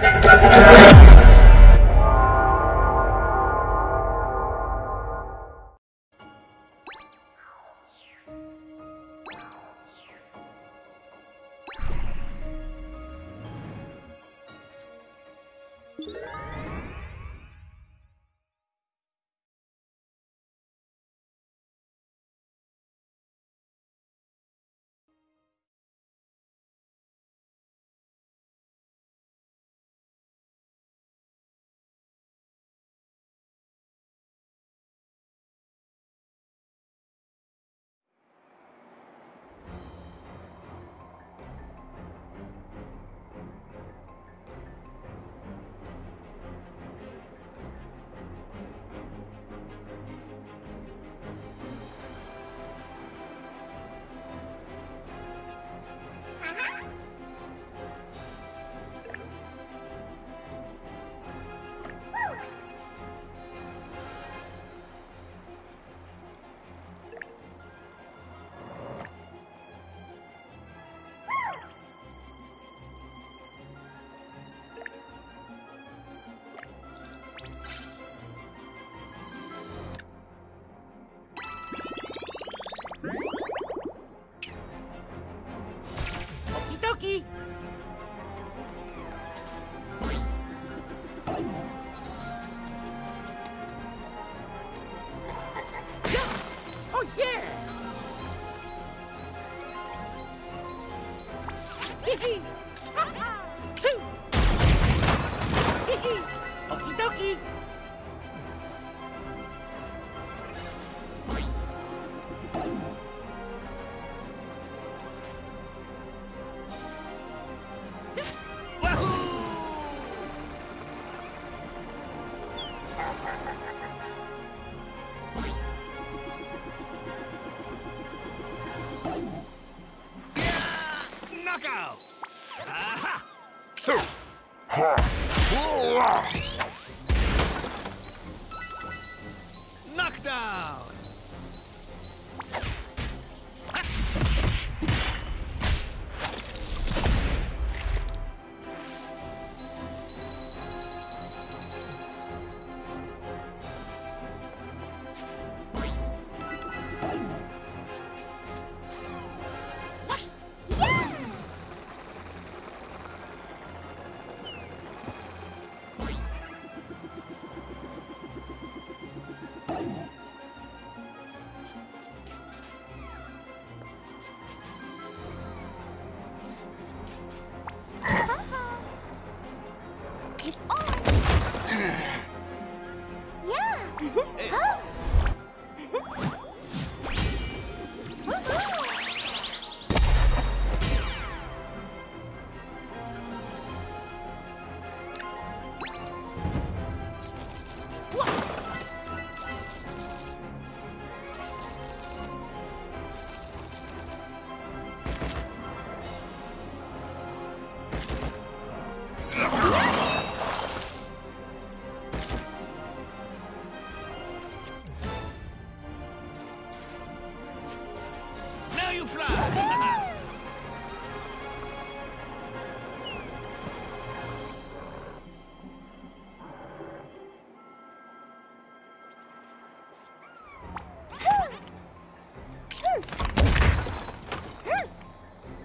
tem que fazer.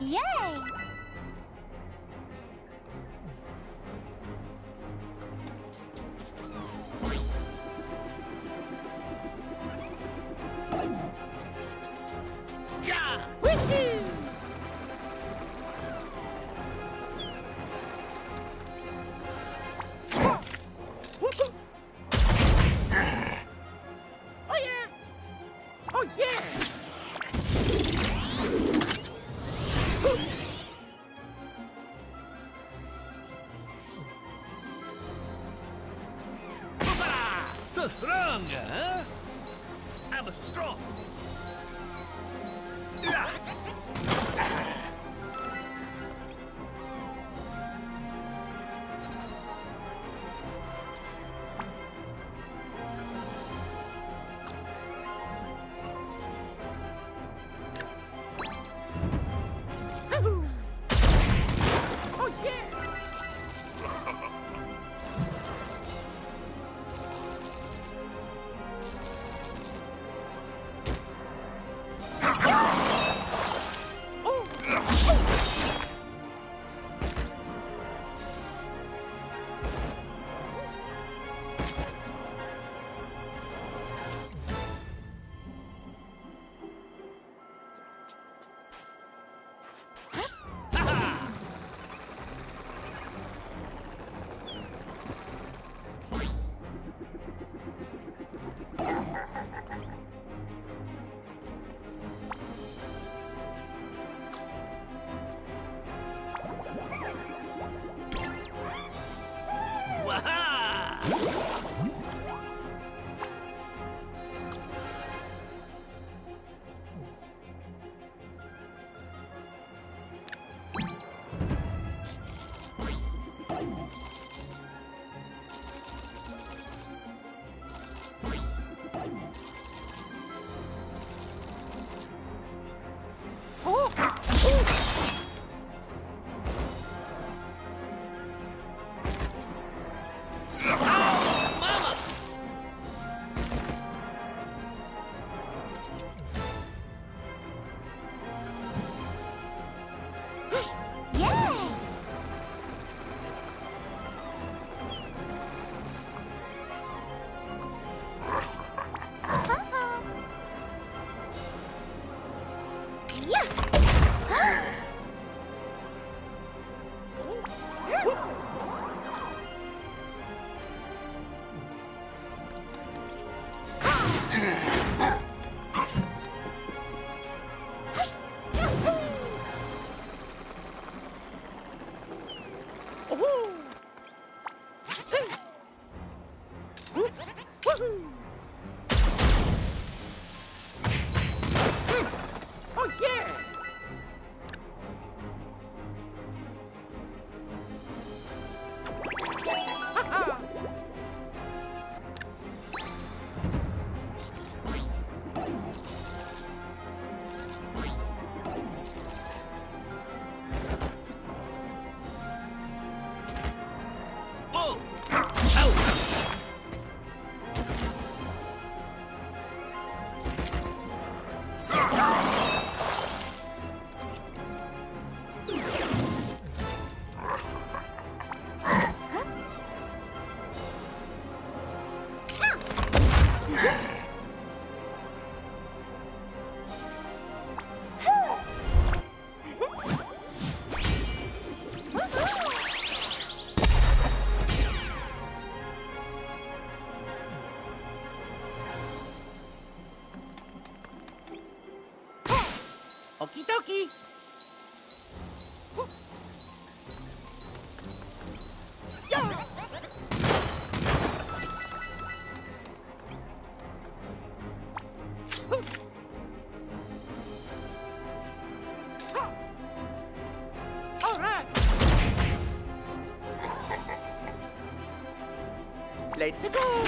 Yay. Hoopla! So strong, huh? I'm strong. Yeah! Let's go!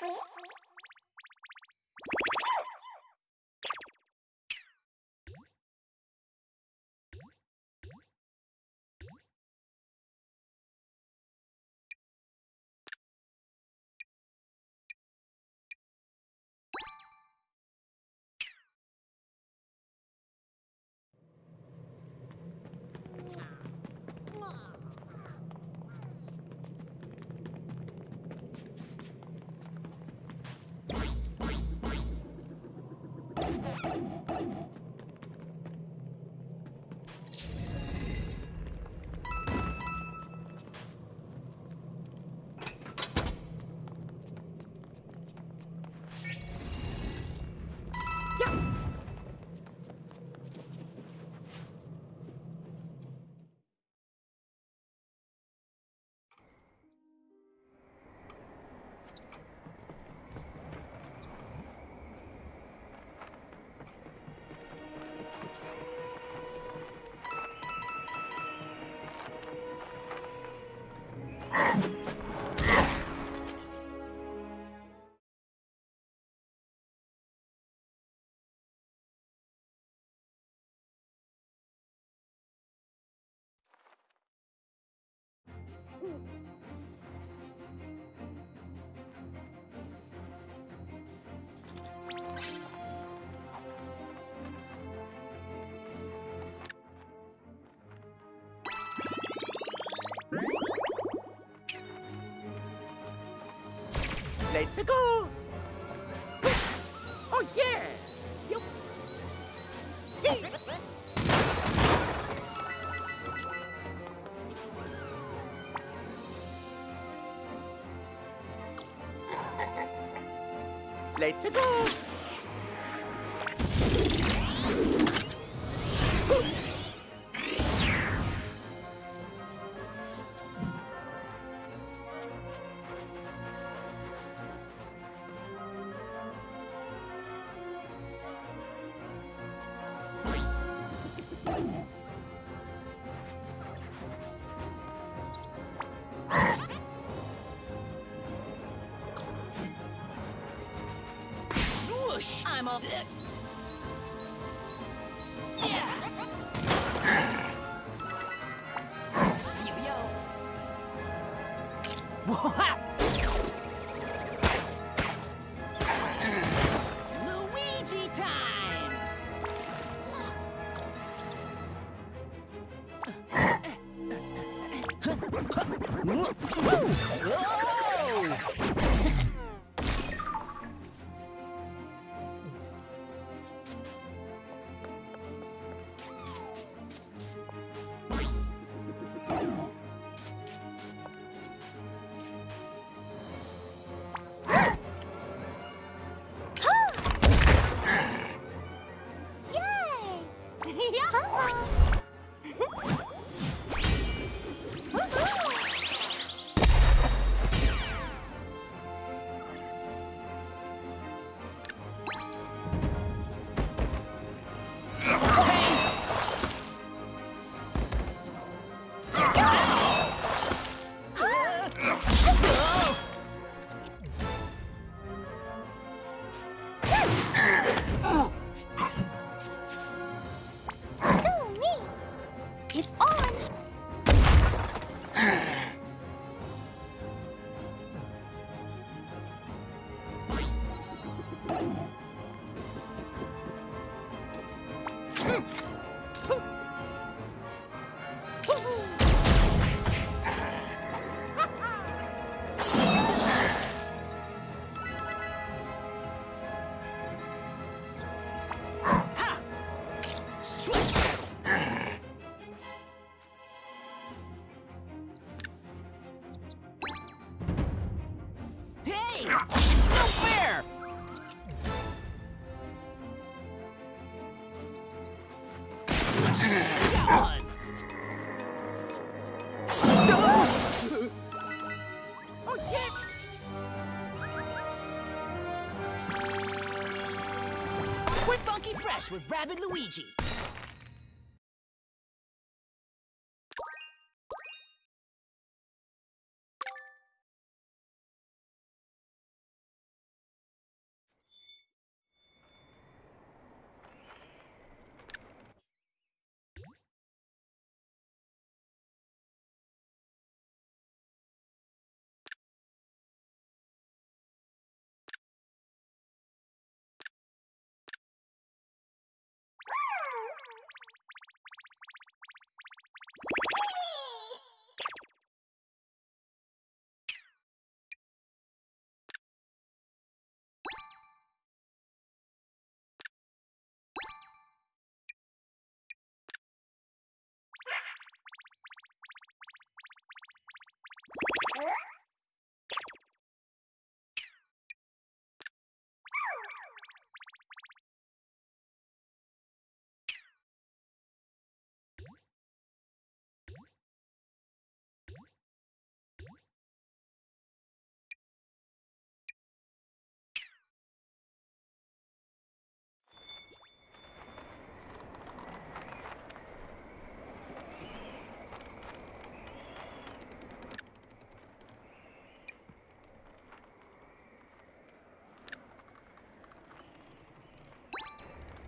Three. you Let's go! Oh yeah! Hey. Let's go! Swoosh! I'm a... No fair! We're funky fresh with Rabbid Luigi.